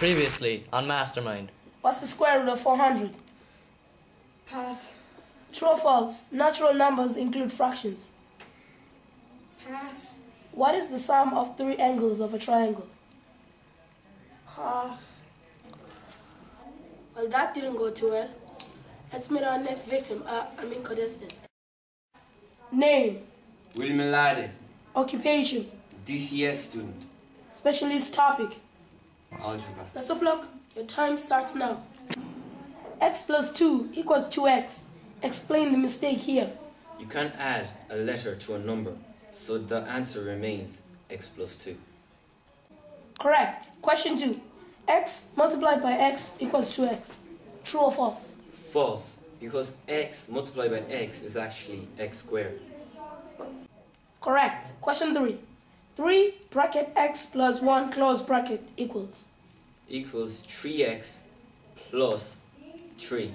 Previously on Mastermind. What's the square root of 400? Pass. True or false? Natural numbers include fractions. Pass. What is the sum of three angles of a triangle? Pass. Well, that didn't go too well. Let's meet our next victim, uh, I mean contestant. Name, William Aladdin, occupation, DCS student, specialist topic. Algebra. Best of luck. Your time starts now. x plus 2 equals 2x. Explain the mistake here. You can't add a letter to a number, so the answer remains x plus 2. Correct. Question 2. x multiplied by x equals 2x. True or false? False, because x multiplied by x is actually x squared. Correct. Question 3. 3 bracket x plus 1 close bracket equals. Equals 3x plus 3,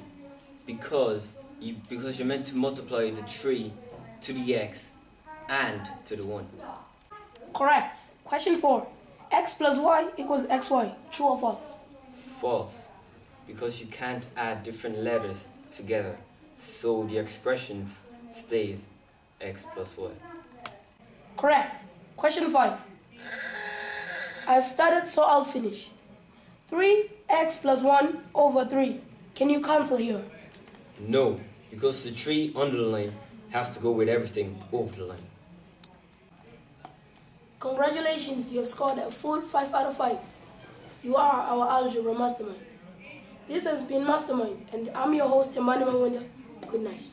because you because you're meant to multiply the 3 to the x and to the 1. Correct. Question 4. x plus y equals xy. True or false? False, because you can't add different letters together, so the expression stays x plus y. Correct. Question 5. I've started, so I'll finish. 3x plus 1 over 3. Can you cancel here? No, because the 3 under the line has to go with everything over the line. Congratulations, you have scored a full 5 out of 5. You are our algebra mastermind. This has been Mastermind, and I'm your host, Emmanuel Mawenda. Good night.